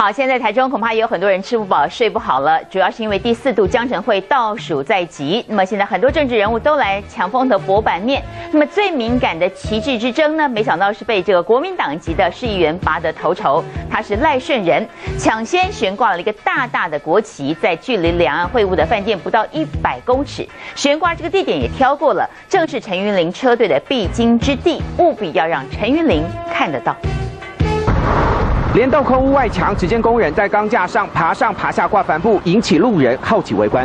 好，现在台中恐怕也有很多人吃不饱、睡不好了，主要是因为第四度江城会倒数在即。那么现在很多政治人物都来抢风头、博版面。那么最敏感的旗帜之争呢？没想到是被这个国民党籍的市议员拔得头筹。他是赖顺仁，抢先悬挂了一个大大的国旗，在距离两岸会晤的饭店不到一百公尺，悬挂这个地点也挑过了，正是陈云林车队的必经之地，务必要让陈云林看得到。连斗空屋外墙，只见工人在钢架上爬上爬下挂帆布，引起路人好奇围观。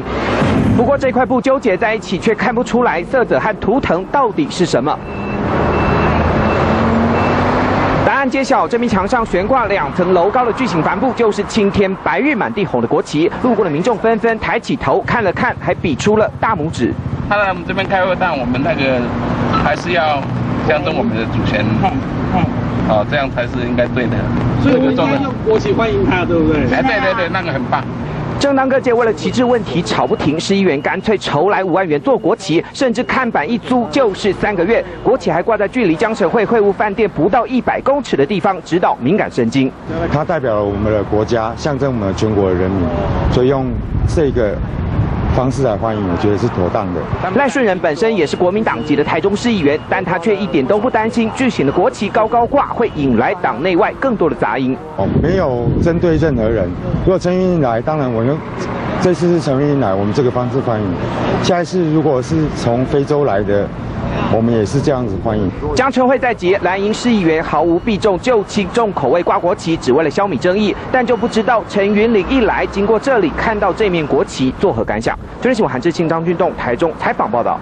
不过这块布纠结在一起，却看不出来色泽和图腾到底是什么。答案揭晓，这面墙上悬挂两层楼高的巨型帆布，就是青天白日满地红的国旗。路过的民众纷纷抬起头看了看，还比出了大拇指。他来我们这边开会，但我们那个还是要象征我们的祖先。哦，这样才是应该对的。所以我们用国旗欢迎他，对不对？哎，对对对，那个很棒。正当各界为了旗帜问题吵不停，市议员干脆筹来五万元做国旗，甚至看板一租就是三个月。国旗还挂在距离江城会会务饭店不到一百公尺的地方，直捣敏感神经。它代表了我们的国家，象征我们全国的人民，所以用这个。方式来欢迎，我觉得是妥当的。赖顺仁本身也是国民党籍的台中市议员，但他却一点都不担心巨型的国旗高高挂会引来党内外更多的杂音。哦，没有针对任何人。如果陈云来，当然我们这次是陈云来，我们这个方式欢迎。下一次如果是从非洲来的。我们也是这样子欢迎。江春会在即，蓝营市议员毫无避重就轻重口味挂国旗，只为了消弭争议。但就不知道陈云林一来，经过这里看到这面国旗作何感想？中央新闻韩志庆、张俊栋台中采访报道。